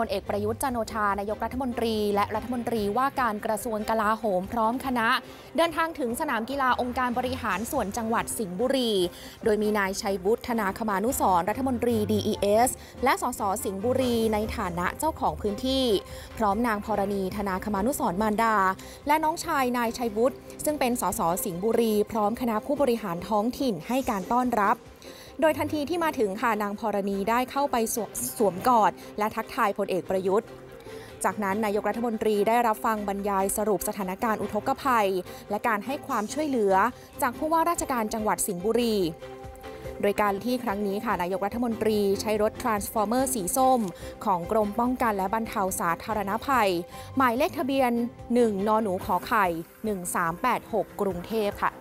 พลเอกประยุทธ์จันโอชานายกรัฐมนตรี และรัฐมนตรีว่าการกระทรวงกลาโหมพร้อมคณะ เดินทางถึงสนามกีฬาองค์การบริหารส่วนจังหวัดสิงห์บุรี โดยมีนายชัยวุฒิธนาคมานุสรรัฐมนตรี DES และสสสิงห์บุรี ในฐานะเจ้าของพื้นที่ พร้อมนางพรณีธนาคมานุสร์มารดา และน้องชายนายชัยวุฒิซึ่งเป็นสสสิงห์บุรี พร้อมคณะผู้บริหารท้องถิ่นให้การต้อนรับ โดยทันทีที่มาถึงค่ะนางพรณีได้เข้าไปสวสวมกอด และทักทายพลเอกประยุทธ์จากนั้นนายกรัฐมนตรีได้รับฟังบรรยายสรุปสถานการณ์อุทกภัย และการให้ความช่วยเหลือ จากผู้ว่าราชการจังหวัดสิงห์บุรี โดยการที่ครั้งนี้ค่ะนายกรัฐมนตรีใช้รถ Transformer สีส้ม ของกรมป้องกันและบรรเทาสาธารณภัย หมายเลขทะเบียน 1 นหนูขอไข่ 1386 กรุงเทพค่ะ